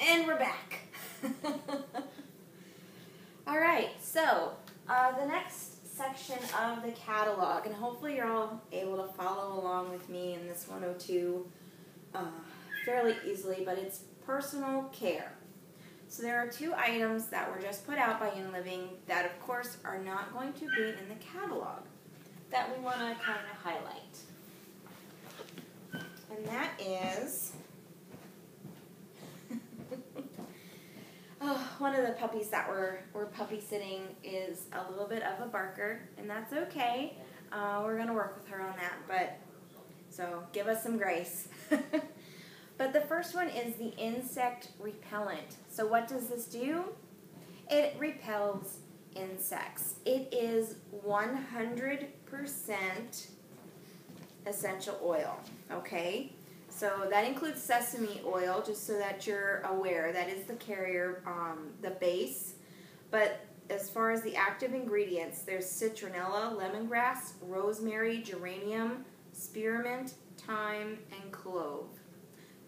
And we're back. all right, so uh, the next section of the catalog, and hopefully you're all able to follow along with me in this 102 uh, fairly easily, but it's personal care. So there are two items that were just put out by Young Living that, of course, are not going to be in the catalog that we want to kind of highlight. And that is oh, one of the puppies that we're, we're puppy sitting is a little bit of a barker, and that's okay. Uh, we're going to work with her on that, but so give us some grace. but the first one is the insect repellent. So what does this do? It repels insects. It is 100% essential oil, okay? So that includes sesame oil, just so that you're aware. That is the carrier, um, the base. But as far as the active ingredients, there's citronella, lemongrass, rosemary, geranium, spearmint, thyme, and clove.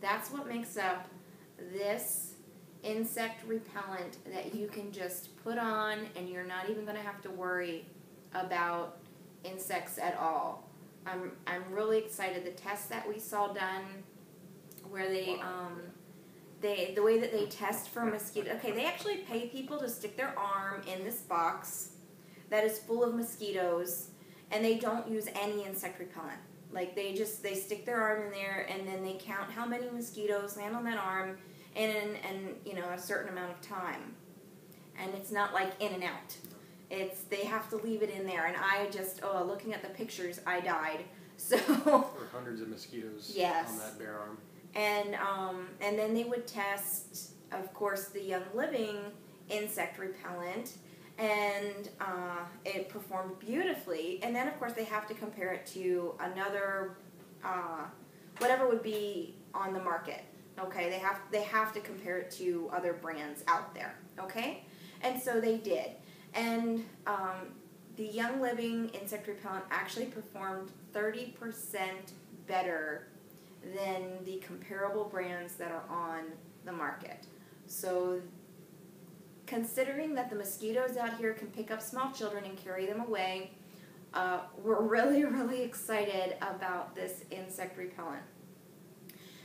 That's what makes up this insect repellent that you can just put on and you're not even going to have to worry about insects at all. I'm, I'm really excited. The test that we saw done where they um, they the way that they test for mosquitoes. okay they actually pay people to stick their arm in this box that is full of mosquitoes and they don't use any insect repellent like they just they stick their arm in there and then they count how many mosquitoes land on that arm in and you know a certain amount of time and it's not like in and out it's they have to leave it in there and i just oh looking at the pictures i died so or hundreds of mosquitoes yes. on that bare arm and um, and then they would test of course the young living insect repellent and uh, it performed beautifully. And then, of course, they have to compare it to another, uh, whatever would be on the market. Okay, they have they have to compare it to other brands out there. Okay, and so they did, and um, the Young Living insect repellent actually performed thirty percent better than the comparable brands that are on the market. So considering that the mosquitoes out here can pick up small children and carry them away, uh, we're really, really excited about this insect repellent.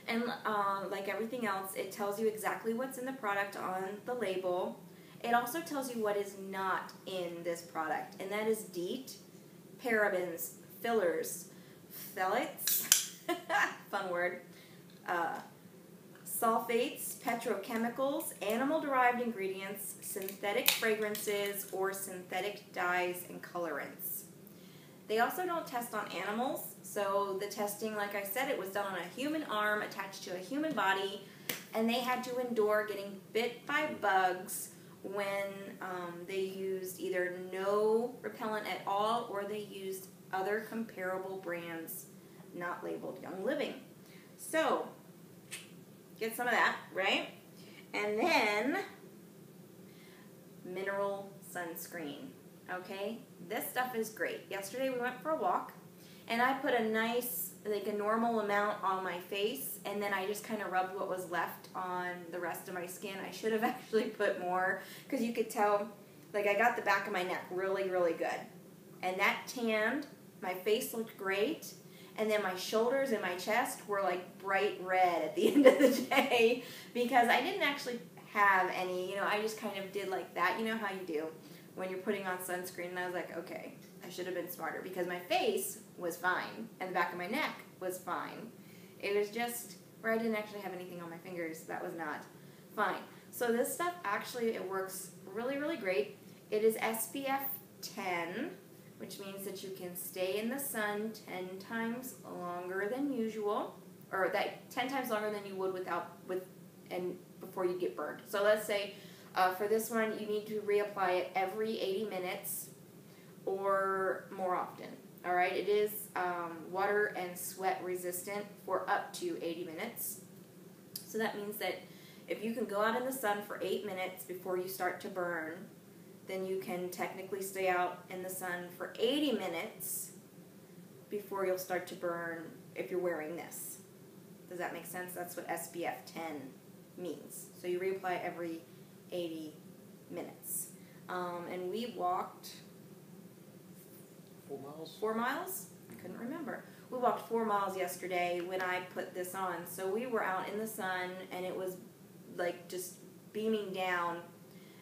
And uh, like everything else, it tells you exactly what's in the product on the label. It also tells you what is not in this product, and that is DEET, parabens, fillers, phthalates, fun word, uh, sulfates, petrochemicals, animal derived ingredients, synthetic fragrances, or synthetic dyes and colorants. They also don't test on animals, so the testing, like I said, it was done on a human arm attached to a human body, and they had to endure getting bit by bugs when um, they used either no repellent at all or they used other comparable brands not labeled Young Living. So, Get some of that, right? And then mineral sunscreen. Okay? This stuff is great. Yesterday we went for a walk and I put a nice, like a normal amount on my face and then I just kind of rubbed what was left on the rest of my skin. I should have actually put more because you could tell, like I got the back of my neck really, really good. And that tanned. My face looked great and then my shoulders and my chest were like bright red at the end of the day because I didn't actually have any, you know, I just kind of did like that. You know how you do when you're putting on sunscreen, and I was like, okay, I should have been smarter because my face was fine and the back of my neck was fine. It was just where I didn't actually have anything on my fingers that was not fine. So this stuff actually it works really really great. It is SPF 10 which means that you can stay in the sun 10 times longer than usual, or that 10 times longer than you would without, with, and before you get burned. So let's say uh, for this one, you need to reapply it every 80 minutes or more often. All right, it is um, water and sweat resistant for up to 80 minutes. So that means that if you can go out in the sun for eight minutes before you start to burn, then you can technically stay out in the sun for 80 minutes before you'll start to burn if you're wearing this. Does that make sense? That's what SPF 10 means. So you reapply every 80 minutes. Um, and we walked Four miles? four miles. Couldn't remember. We walked four miles yesterday when I put this on. So we were out in the sun and it was like just beaming down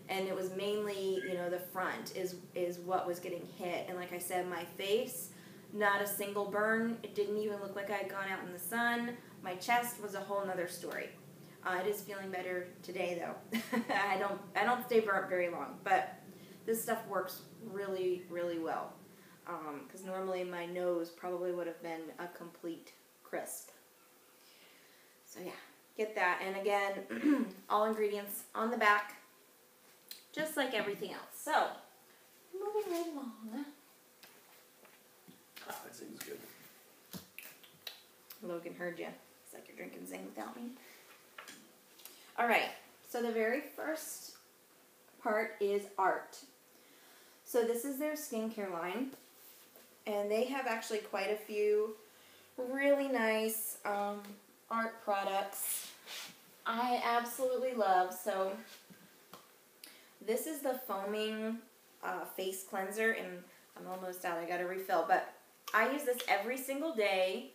and it was mainly, you know, the front is is what was getting hit. And like I said, my face, not a single burn. It didn't even look like I had gone out in the sun. My chest was a whole nother story. Uh, it is feeling better today though. I don't I don't stay burnt very long, but this stuff works really really well because um, normally my nose probably would have been a complete crisp. So yeah, get that. And again, all ingredients on the back, just like everything else. So, moving right along. Ah, that seems good. Logan heard you. It's like you're drinking Zing without me. All right, so the very first part is art. So this is their skincare line and they have actually quite a few really nice um, art products I absolutely love. So this is the foaming uh, face cleanser, and I'm almost out. I got to refill, but I use this every single day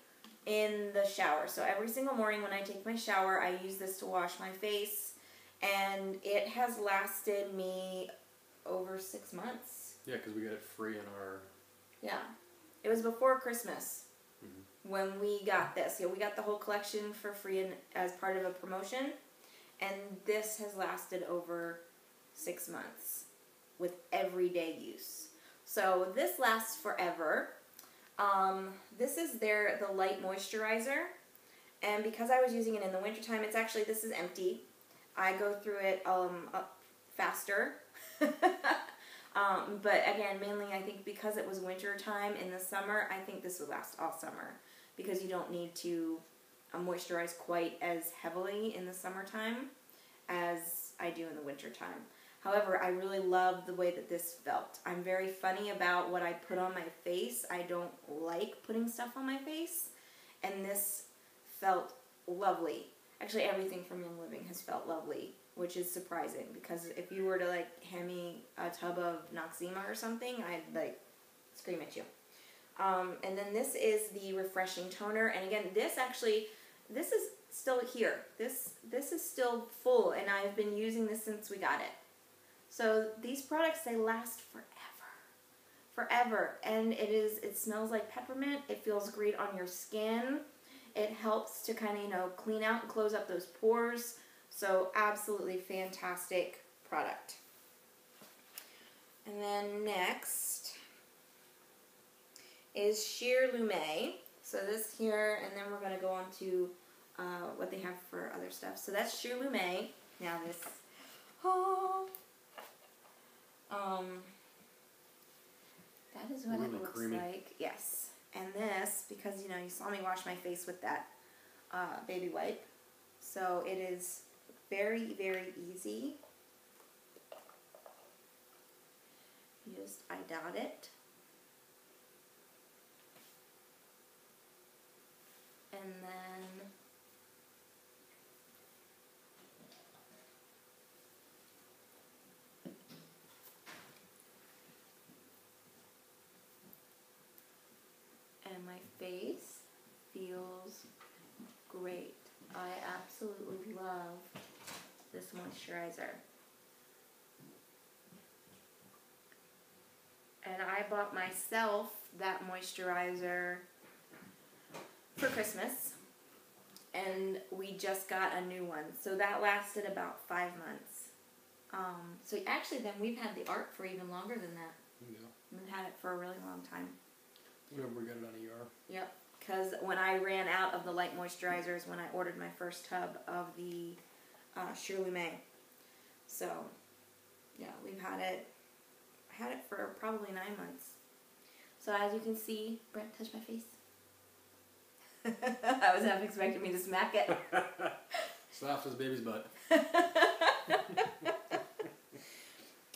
in the shower. So every single morning when I take my shower, I use this to wash my face, and it has lasted me over six months. Yeah, because we got it free in our yeah. It was before Christmas Mhm. when we got this. Yeah, we got the whole collection for free in, as part of a promotion, and this has lasted over six months with everyday use. So this lasts forever. Um, this is their the light moisturizer, and because I was using it in the wintertime, it's actually this is empty. I go through it um, faster. Um, but again, mainly I think because it was winter time in the summer, I think this would last all summer because you don't need to uh, moisturize quite as heavily in the summertime as I do in the winter time. However, I really love the way that this felt. I'm very funny about what I put on my face. I don't like putting stuff on my face, and this felt lovely. Actually, everything from Young Living has felt lovely which is surprising because if you were to like hand me a tub of Noxzema or something, I'd like scream at you. Um, and then this is the refreshing toner, and again, this actually, this is still here. This this is still full, and I've been using this since we got it. So these products they last forever, forever, and it is it smells like peppermint. It feels great on your skin. It helps to kind of you know clean out and close up those pores. So absolutely fantastic product. And then next is Sheer Lume. So this here, and then we're going to go on to uh, what they have for other stuff. So that's Sheer Lume. Now this, oh, um, that is what it looks creamy. like. Yes. And this, because you know, you saw me wash my face with that uh, baby wipe. So it is very, very easy. Just, I dot it. And then and my face feels great. I absolutely love this moisturizer. And I bought myself that moisturizer for Christmas. And we just got a new one. So that lasted about five months. Um, so actually, then we've had the art for even longer than that. Yeah. We've had it for a really long time. Remember we got it on a ER. Yep. Because when I ran out of the light moisturizers when I ordered my first tub of the uh, Sheerlumé. So, yeah, we've had it had it for probably nine months. So as you can see, Brent touched my face. I was half expecting me to smack it. Soft his baby's butt.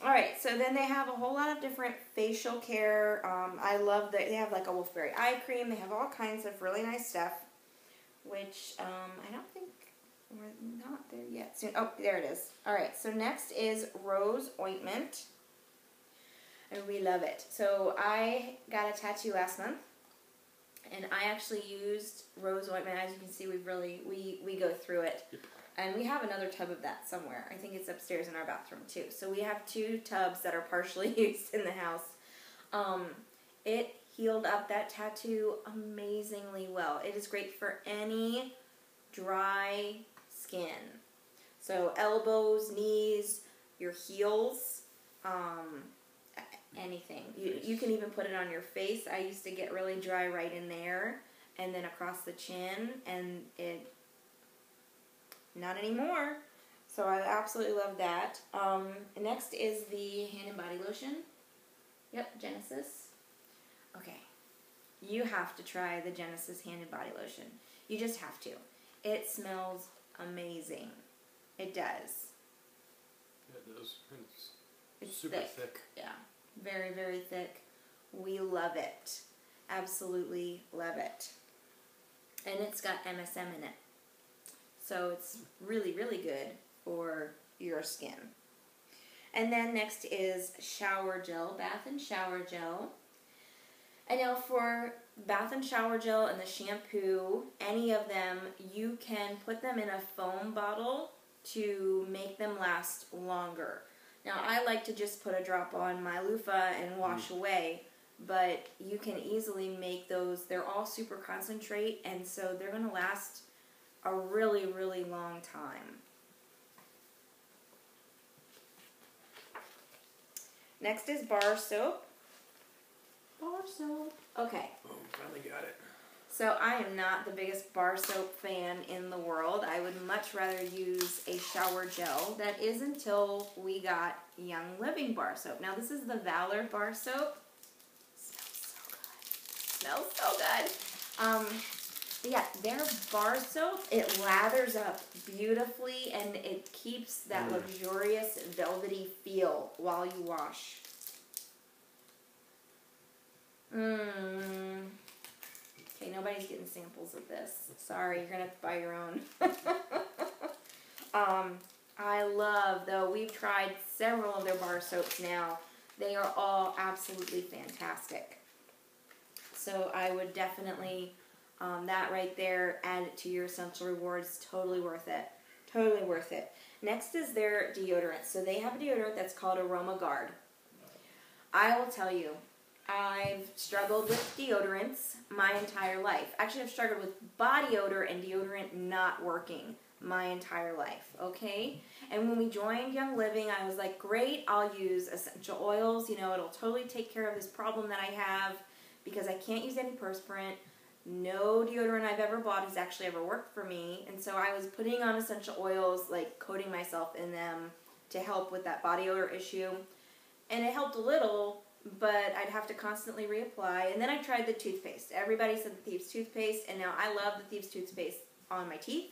All right, so then they have a whole lot of different facial care. Um, I love that they have like a Wolfberry eye cream. They have all kinds of really nice stuff, which um, I don't think we're not there yet. Soon. Oh, there it is. All right. So next is rose ointment. And we love it. So I got a tattoo last month, and I actually used rose ointment. As you can see, we've really we we go through it. Yep. And we have another tub of that somewhere. I think it's upstairs in our bathroom too. So we have two tubs that are partially used in the house. Um, it healed up that tattoo amazingly well. It is great for any dry skin. So elbows, knees, your heels, um, anything. You, you can even put it on your face. I used to get really dry right in there and then across the chin and it not anymore. So I absolutely love that. Um, next is the hand and body lotion. Yep, Genesis. Okay. You have to try the Genesis hand and body lotion. You just have to. It smells amazing. It does. Yeah, it does. It's It's super thick. thick. Yeah. Very, very thick. We love it. Absolutely love it. And it's got MSM in it. So it's really, really good for your skin. And then next is shower gel, bath and shower gel. And now for bath and shower gel and the shampoo, any of them, you can put them in a foam bottle to make them last longer. Now I like to just put a drop on my loofah and mm. wash away, but you can easily make those. They're all super concentrate, and so they're gonna last a really, really long time. Next is bar soap. Bar soap. Okay. Boom, finally got it. So I am not the biggest bar soap fan in the world. I would much rather use a shower gel. That is until we got Young Living bar soap. Now this is the Valor bar soap. Smells so good. Smells so good. Um, yeah, their bar soap it lathers up beautifully and it keeps that Mm. luxurious velvety feel while you wash. Mmm. Okay, nobody's getting samples of this. Sorry, you're gonna have to buy your own. um, I love though. We've tried several of their bar soaps now. They are all absolutely fantastic. So I would definitely um, that right there add it to your essential rewards. Totally worth it. Totally worth it. Next is their deodorant. So they have a deodorant that's called Aroma Guard. I will tell you, I've struggled with deodorants my entire life. Actually, I've struggled with body odor and deodorant not working my entire life, okay? And when we joined Young Living, I was like, great, I'll use essential oils. You know, it'll totally take care of this problem that I have because I can't use any perspirant. No deodorant I've ever bought has actually ever worked for me. And so I was putting on essential oils, like coating myself in them to help with that body odor issue. And it helped a little, but I'd have to constantly reapply. And then I tried the toothpaste. Everybody said the Thieves toothpaste, and now I love the Thieves toothpaste on my teeth.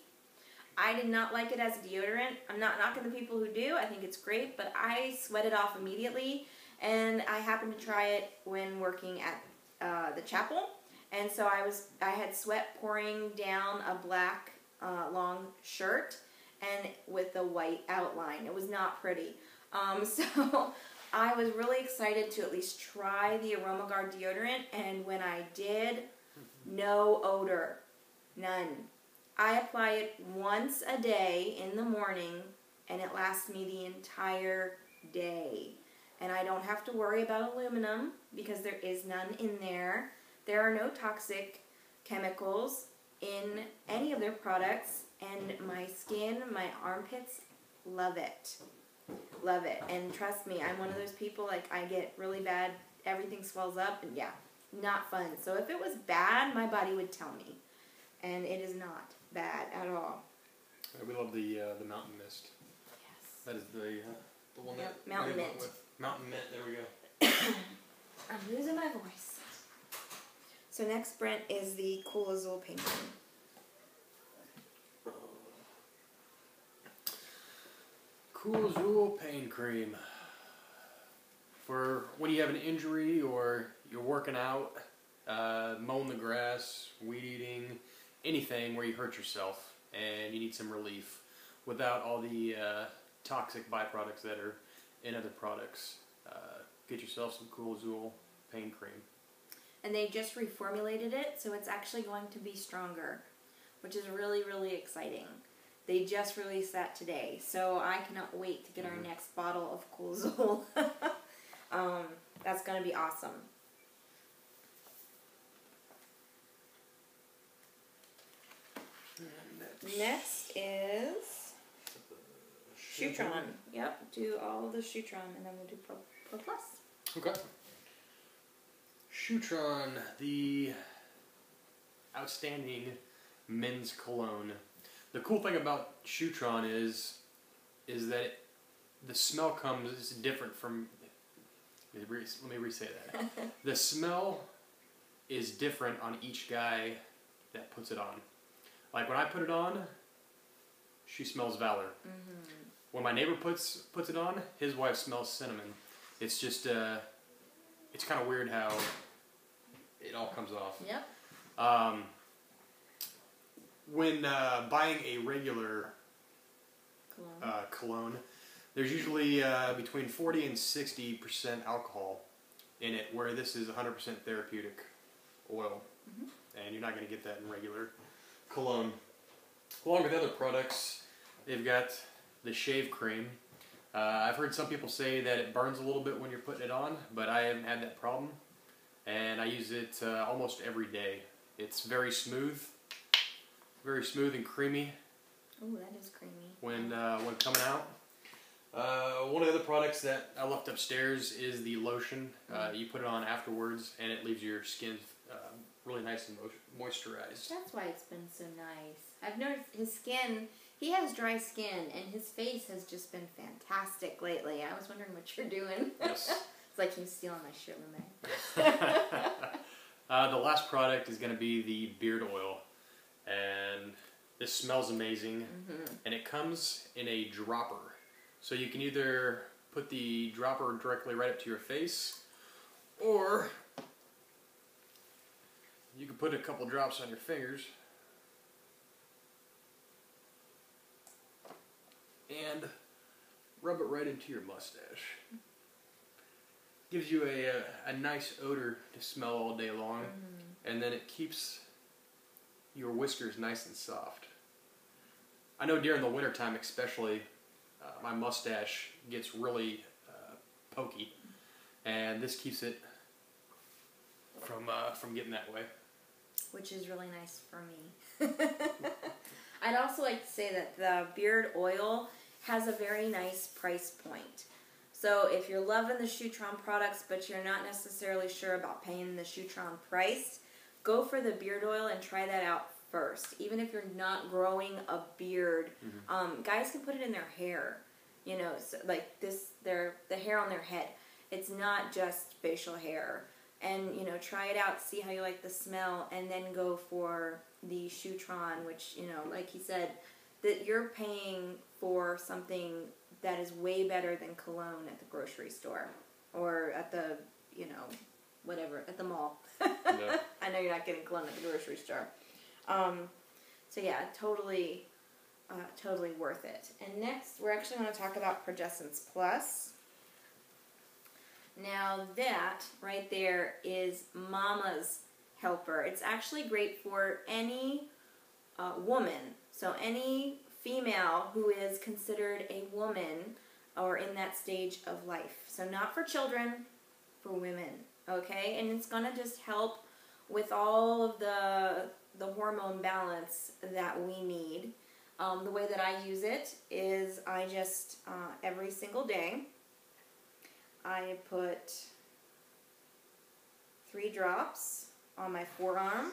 I did not like it as a deodorant. I'm not knocking the people who do. I think it's great, but I sweat it off immediately. And I happened to try it when working at uh, the chapel, and so I was I had sweat pouring down a black uh, long shirt and with a white outline. It was not pretty. Um, so I was really excited to at least try the Aroma Guard deodorant, and when I did, no odor, none. I apply it once a day in the morning, and it lasts me the entire day. And I don't have to worry about aluminum because there is none in there. There are no toxic chemicals in any of their products, and my skin, my armpits, love it. Love it. And trust me, I'm one of those people like I get really bad, everything swells up, and yeah, not fun. So if it was bad, my body would tell me. And it is not bad at all. We love the uh, the mountain mist. Yes. That is the uh, the one Yep, that Mountain Mint. with. Mountain mint. There we go. I'm losing my voice. So next, Brent, is the Cool Azul painting. Cool Azul pain cream. For when you have an injury or you're working out, uh, mowing the grass, weed eating, anything where you hurt yourself. and you need some relief without all the uh, toxic byproducts that are in other products. Uh, get yourself some Cool Azul pain cream. And they just reformulated it, so it's actually going to be stronger, which is really, really exciting. They just released that today, so I cannot wait to get Mhm. our next bottle of Cool Azul. um, that's going to be awesome. Next is Shutran. Yep, do all the Shutran, and then we'll do Pro, Pro Plus. Okay. Shutran, the outstanding men's cologne. The cool thing about Shutran is, is that it, the smell comes is different from. Let me re- re-say that. the smell is different on each guy that puts it on. Like when I put it on, she smells Valor. Mm-hmm. When my neighbor puts puts it on, his wife smells cinnamon. It's just uh, it's kind of weird how it all comes off. Yep. Um, when uh, buying a regular Cologne. uh, cologne, there's usually uh, between 40 and 60 percent alcohol in it, where this is 100 percent therapeutic oil, Mhm. and you're not going to get that in regular cologne. Along with other products, they've got the shave cream. Uh, I've heard some people say that it burns a little bit when you're putting it on, but I haven't had that problem, and I use it uh, almost every day. It's very smooth, very smooth and creamy Oh, that is creamy. when uh, when coming out. Uh, one of the other products that I left upstairs is the lotion. Uh, you put it on afterwards, and it leaves your skin uh, really nice and moisturized. That's why it's been so nice. I've noticed his skin. He has dry skin, and his face has just been fantastic lately. I was wondering what you're doing. Yes. it's like he's stealing my Sheerlumé. uh, the last product is going to be the beard oil, and this smells amazing. Mm-hmm. And it comes in a dropper, so you can either put the dropper directly right up to your face, or you can put a couple drops on your fingers. And rub it right into your mustache. Gives you a, a, a nice odor to smell all day long, and then it keeps your whiskers nice and soft. I know during the wintertime, especially, uh, my mustache gets really uh, pokey, and this keeps it from uh, from getting that way. which is really nice for me. I'd also like to say that the beard oil has a very nice price point. So if you're loving the Shutran products, but you're not necessarily sure about paying the Shutran price, go for the beard oil and try that out first. Even if you're not growing a beard, Mhm. um, guys can put it in their hair. You know, so like this, their the hair on their head. It's not just facial hair and you know try it out see how you like the smell and then go for the Shutran which you know like he said that you're paying for something that is way better than cologne at the grocery store or at the you know whatever at the mall Yeah. I know you're not getting cologne at the grocery store um, so yeah totally uh, totally worth it and next we're actually going to talk about Progessence Plus now that right there is Mama's Helper. It's actually great for any uh, woman. So any female who is considered a woman or in that stage of life. So not for children, for women. Okay, and it's gonna just help with all of the the hormone balance that we need. Um, the way that I use it is I just uh, every single day I put three drops on my forearm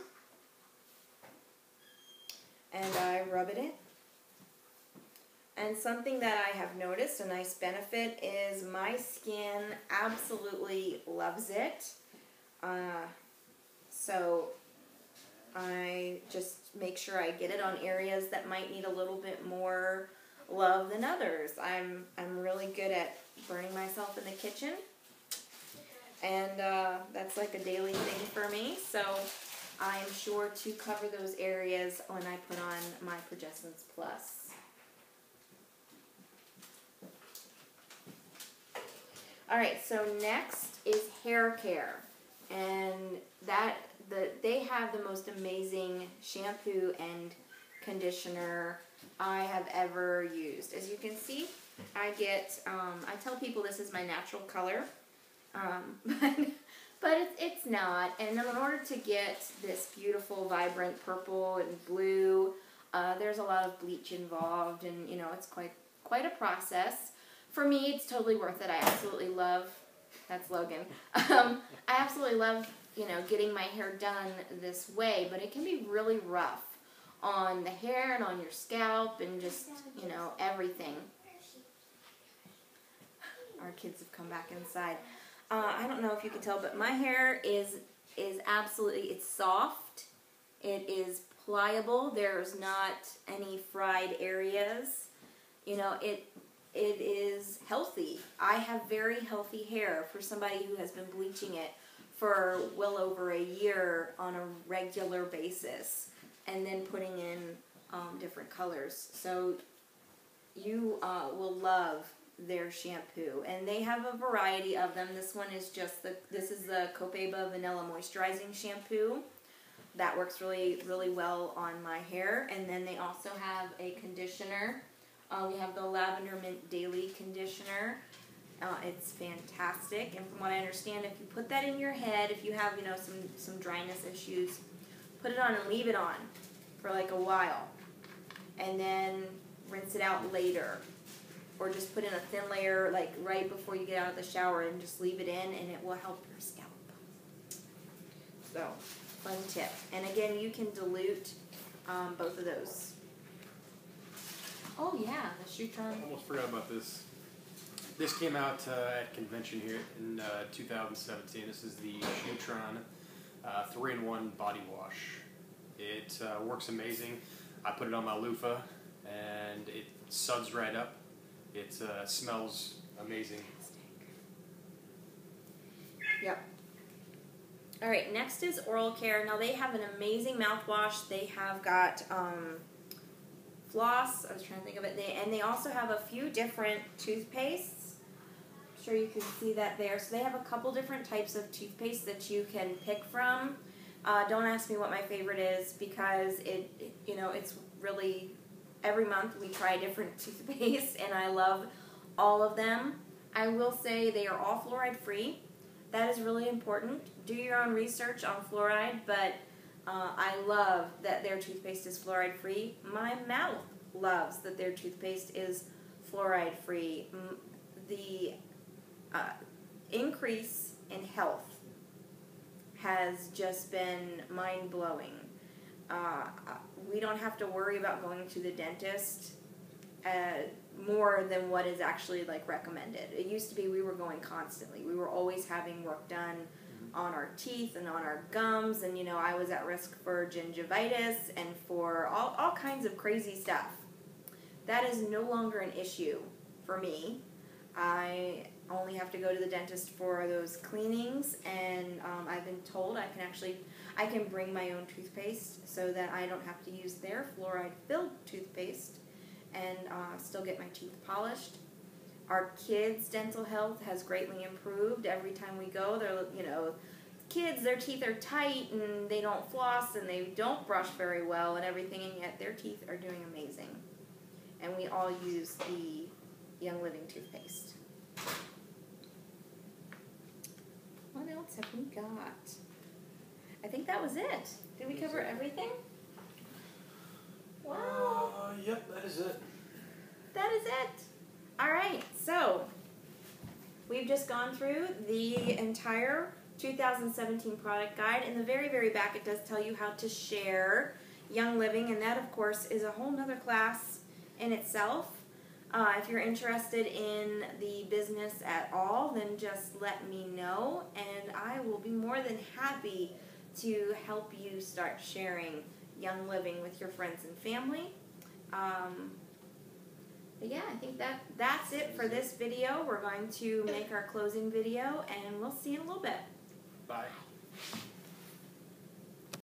and I rub it in. And something that I have noticed, a nice benefit, is my skin absolutely loves it. Uh, so I just make sure I get it on areas that might need a little bit more love than others. I'm I'm really good at burning myself in the kitchen, and uh, that's like a daily thing for me. So I am sure to cover those areas when I put on my Progessence Plus. Alright, so next is hair care. And that the they have the most amazing shampoo and conditioner I have ever used. As you can see, I get um, I tell people this is my natural color. Um, but but it's, it's not. And in order to get this beautiful, vibrant purple and blue, uh, there's a lot of bleach involved, and you know it's quite quite a process. For me, it's totally worth it. I absolutely love. That's Logan. Um, I absolutely love you know getting my hair done this way, but it can be really rough on the hair and on your scalp and just you know everything. Our kids have come back inside. Uh, I don't know if you can tell, but my hair is is absolutely it's soft. It is pliable. There's not any fried areas. You know, it it is healthy. I have very healthy hair for somebody who has been bleaching it for well over a year on a regular basis and then putting in um, different colors. So you uh, will love their shampoo. And they have a variety of them. This one is just the this is the Copaiba vanilla moisturizing shampoo. That works really really well on my hair. And then they also have a conditioner uh, we have the lavender mint daily conditioner uh, it's fantastic and from what I understand if you put that in your head if you have you know some some dryness issues put it on and leave it on for like a while and then rinse it out later or just put in a thin layer like right before you get out of the shower and just leave it in and it will help your scalp. So, fun tip. And again, you can dilute um, both of those. Oh yeah, the Shutran. Almost forgot about this. This came out uh, at convention here in uh, 2017. This is the Shutran uh, 3-in-1 body wash. It uh, works amazing. I put it on my loofah and it suds right up it uh, smells amazing. Yep. All right, next is oral care. Now they have an amazing mouthwash. They have got um, floss. I was trying to think of it. They, and they also have a few different toothpastes. I'm sure you can see that there. So they have a couple different types of toothpaste that you can pick from. Uh, don't ask me what my favorite is because it, it you know, it's really every month we try a different toothpaste and I love all of them. I will say they are all fluoride free. That is really important. Do your own research on fluoride, but uh, I love that their toothpaste is fluoride free. My mouth loves that their toothpaste is fluoride free. The uh, increase in health has just been mind blowing. Uh, we don't have to worry about going to the dentist uh, more than what is actually like recommended. It used to be we were going constantly. We were always having work done. On our teeth and on our gums, and you know I was at risk for gingivitis and for all all kinds of crazy stuff. That is no longer an issue for me. I only have to go to the dentist for those cleanings, and um, I've been told I can actually I can bring my own toothpaste so that I don't have to use their fluoride-filled toothpaste and uh, still get my teeth polished. Our kids' dental health has greatly improved. Every time we go, they're you know, kids their teeth are tight and they don't floss and they don't brush very well and everything, and yet their teeth are doing amazing. And we all use the Young Living toothpaste. What else have we got? I think that was it. Did we cover everything? Wow. Uh, yep, that is it. That is it. All right, so we've just gone through the entire 2017 product guide. In the very, very back, it does tell you how to share Young Living, and that, of course, is a whole nother class in itself. Uh, if you're interested in the business at all, then just let me know, and I will be more than happy to help you start sharing Young Living with your friends and family. Um, but yeah, I think that that's it for this video. We're going to make our closing video, and we'll see you in a little bit. Bye.